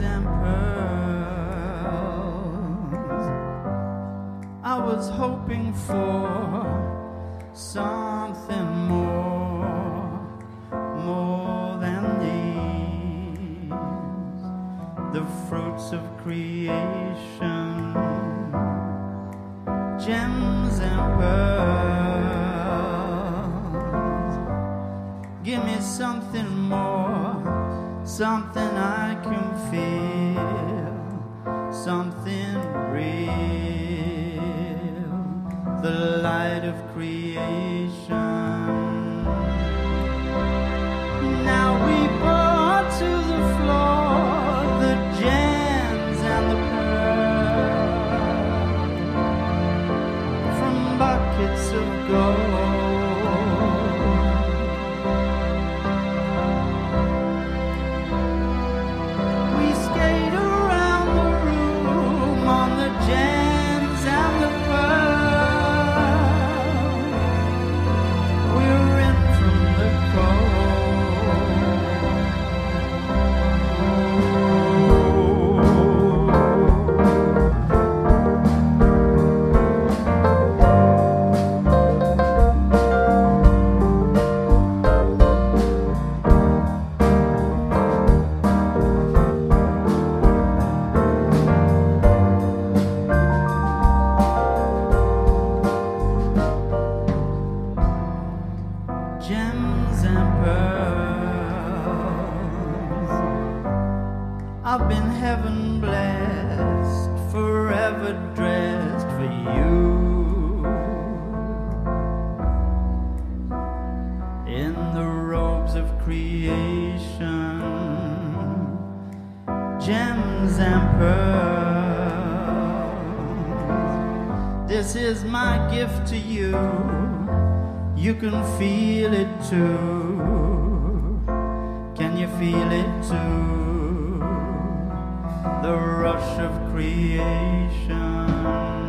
and pearls. I was hoping for something more, more than these, the fruits of creation, something I can feel, something real, the light of creation. Now we brought to the floor the gems and the pearls from buckets of gold. I've been heaven blessed, forever dressed for you. In the robes of creation, gems and pearls. This is my gift to you you can feel it too. Can you feel it too? The rush of creation.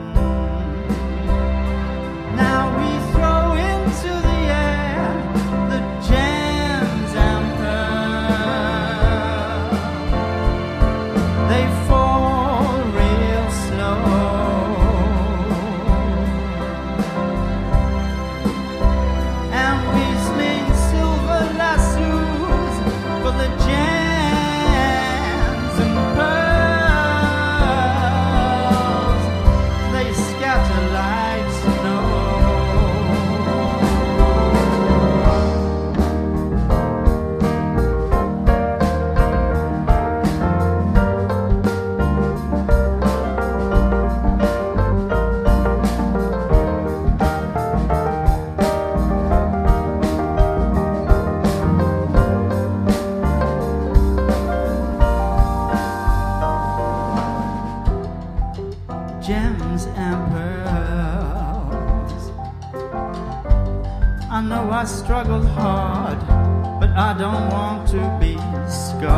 Gems and pearls. I know I struggled hard, but I don't want to be scarred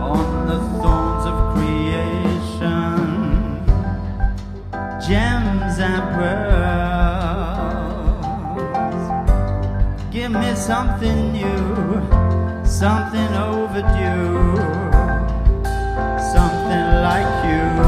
on the thorns of creation. Gems and pearls. Give me something new, something overdue, like you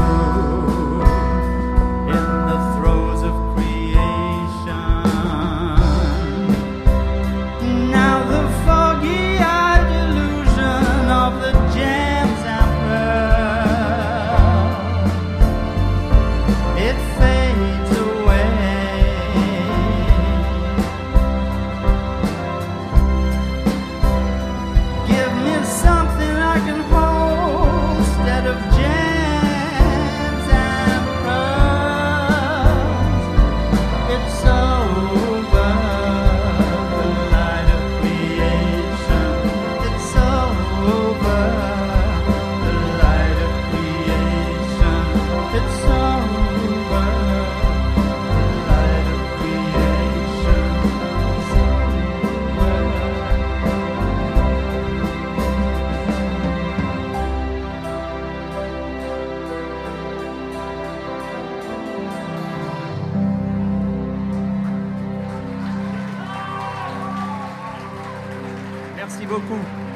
Merci beaucoup.